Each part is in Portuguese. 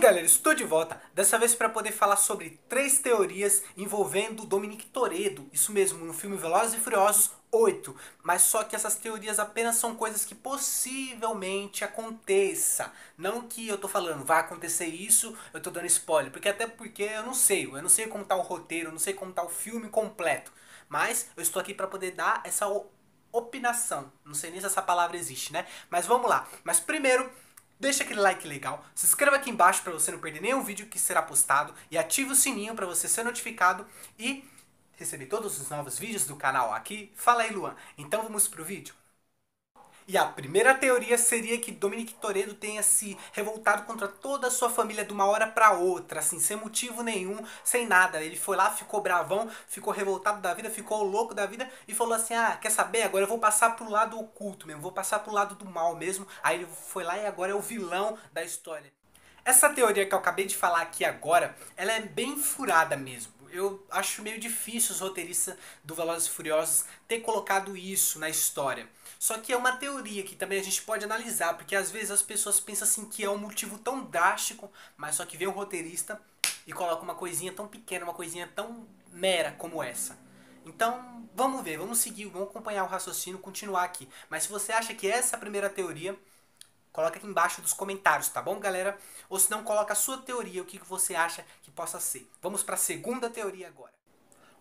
galera, estou de volta, dessa vez para poder falar sobre três teorias envolvendo Dominique Toredo, isso mesmo, no filme Velozes e Furiosos 8, mas só que essas teorias apenas são coisas que possivelmente aconteça, não que eu tô falando, vai acontecer isso, eu tô dando spoiler, porque até porque eu não sei, eu não sei como tá o roteiro, eu não sei como tá o filme completo, mas eu estou aqui para poder dar essa opinação, não sei nem se essa palavra existe, né, mas vamos lá, mas primeiro deixa aquele like legal, se inscreva aqui embaixo para você não perder nenhum vídeo que será postado e ative o sininho para você ser notificado e receber todos os novos vídeos do canal aqui. Fala aí, Luan. Então vamos pro vídeo? E a primeira teoria seria que Dominique Toredo tenha se revoltado contra toda a sua família de uma hora para outra, assim, sem motivo nenhum, sem nada. Ele foi lá, ficou bravão, ficou revoltado da vida, ficou louco da vida e falou assim: "Ah, quer saber? Agora eu vou passar pro lado oculto mesmo, vou passar pro lado do mal mesmo". Aí ele foi lá e agora é o vilão da história. Essa teoria que eu acabei de falar aqui agora, ela é bem furada mesmo eu acho meio difícil os roteiristas do Velozes e Furiosos ter colocado isso na história. Só que é uma teoria que também a gente pode analisar, porque às vezes as pessoas pensam assim que é um motivo tão drástico, mas só que vem um roteirista e coloca uma coisinha tão pequena, uma coisinha tão mera como essa. Então, vamos ver, vamos seguir, vamos acompanhar o raciocínio, continuar aqui. Mas se você acha que essa é a primeira teoria, Coloca aqui embaixo dos comentários, tá bom, galera? Ou se não, coloca a sua teoria, o que você acha que possa ser. Vamos para a segunda teoria agora.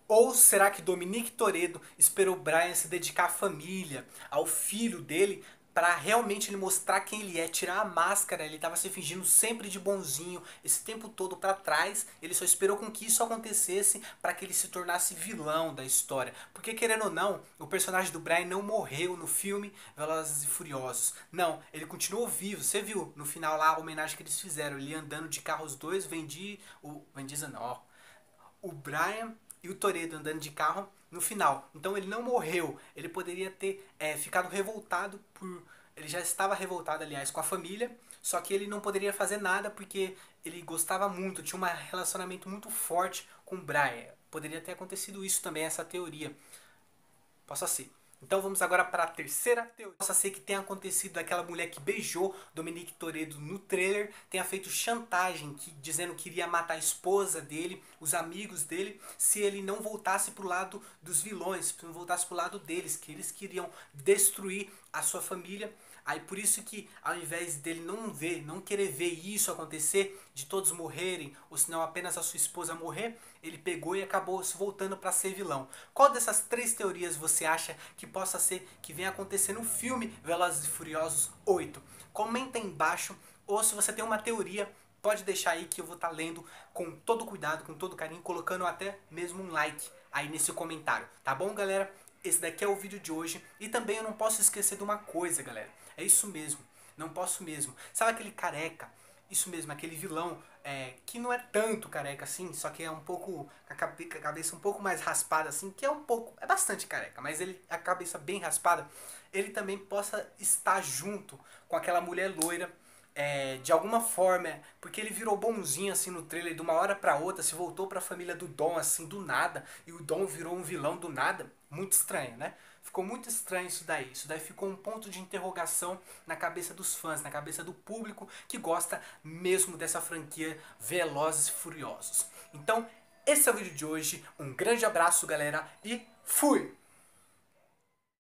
Ou será que Dominique Toredo esperou Brian se dedicar à família, ao filho dele, para realmente ele mostrar quem ele é, tirar a máscara, ele estava se fingindo sempre de bonzinho esse tempo todo para trás, ele só esperou com que isso acontecesse para que ele se tornasse vilão da história. Porque querendo ou não, o personagem do Brian não morreu no filme Velozes e Furiosos. Não, ele continuou vivo. Você viu no final lá a homenagem que eles fizeram, ele andando de carro os dois, vendi o vendi não, ó, o Brian e o Toredo andando de carro no final. Então ele não morreu. Ele poderia ter é, ficado revoltado por. Ele já estava revoltado, aliás, com a família. Só que ele não poderia fazer nada porque ele gostava muito, tinha um relacionamento muito forte com o Brian. Poderia ter acontecido isso também, essa teoria. Possa ser. Então vamos agora para a terceira teoria. Possa ser que tenha acontecido aquela mulher que beijou Dominique Toredo no trailer, tenha feito chantagem, que, dizendo que iria matar a esposa dele, os amigos dele, se ele não voltasse para o lado dos vilões, se não voltasse para o lado deles, que eles queriam destruir a sua família Aí por isso que ao invés dele não ver, não querer ver isso acontecer, de todos morrerem, ou senão apenas a sua esposa morrer, ele pegou e acabou se voltando para ser vilão. Qual dessas três teorias você acha que possa ser que venha acontecer no filme Velozes e Furiosos 8? Comenta aí embaixo, ou se você tem uma teoria, pode deixar aí que eu vou estar tá lendo com todo cuidado, com todo carinho, colocando até mesmo um like aí nesse comentário. Tá bom, galera? Esse daqui é o vídeo de hoje. E também eu não posso esquecer de uma coisa, galera. É isso mesmo. Não posso mesmo. Sabe aquele careca? Isso mesmo, aquele vilão é, que não é tanto careca assim, só que é um pouco. A cabeça um pouco mais raspada assim, que é um pouco. É bastante careca, mas ele a cabeça bem raspada. Ele também possa estar junto com aquela mulher loira é, de alguma forma, porque ele virou bonzinho assim no trailer de uma hora para outra, se voltou para a família do Dom assim do nada, e o Dom virou um vilão do nada, muito estranho, né? Ficou muito estranho isso daí. Isso daí ficou um ponto de interrogação na cabeça dos fãs, na cabeça do público que gosta mesmo dessa franquia Velozes e Furiosos. Então, esse é o vídeo de hoje. Um grande abraço, galera, e fui!